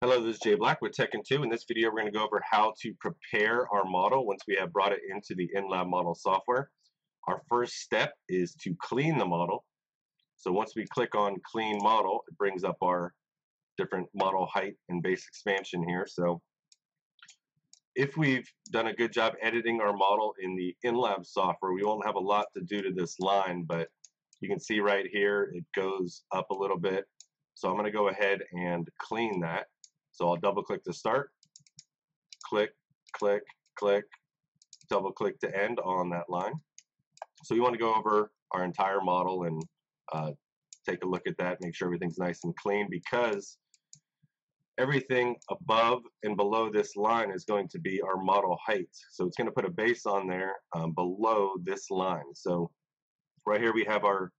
Hello, this is Jay Black with Tech-in-2. In this video, we're going to go over how to prepare our model once we have brought it into the inLab model software. Our first step is to clean the model. So once we click on Clean Model, it brings up our different model height and base expansion here. So if we've done a good job editing our model in the inLab software, we won't have a lot to do to this line, but you can see right here, it goes up a little bit. So I'm going to go ahead and clean that. So I'll double click to start, click, click, click, double click to end on that line. So we want to go over our entire model and uh, take a look at that, make sure everything's nice and clean because everything above and below this line is going to be our model height. So it's going to put a base on there um, below this line. So right here we have our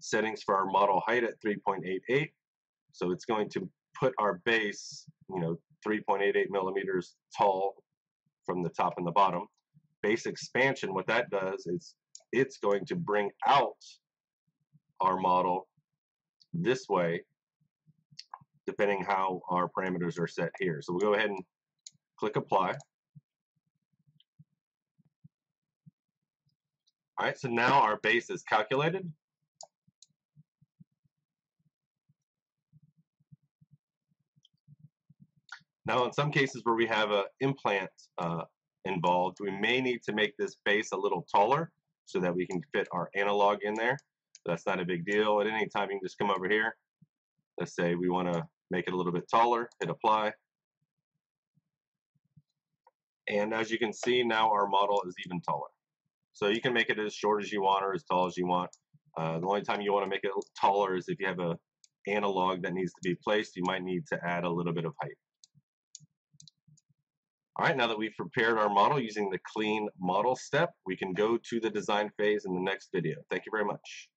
settings for our model height at 3.88. So it's going to put our base, you know, 3.88 millimeters tall from the top and the bottom. Base expansion, what that does is it's going to bring out our model this way, depending how our parameters are set here. So we'll go ahead and click apply. All right, so now our base is calculated. Now, in some cases where we have an implant uh, involved, we may need to make this base a little taller so that we can fit our analog in there. That's not a big deal. At any time, you can just come over here. Let's say we want to make it a little bit taller, hit apply. And as you can see, now our model is even taller. So you can make it as short as you want or as tall as you want. Uh, the only time you want to make it taller is if you have a analog that needs to be placed, you might need to add a little bit of height. All right, now that we've prepared our model using the clean model step, we can go to the design phase in the next video. Thank you very much.